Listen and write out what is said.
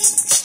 Thank you.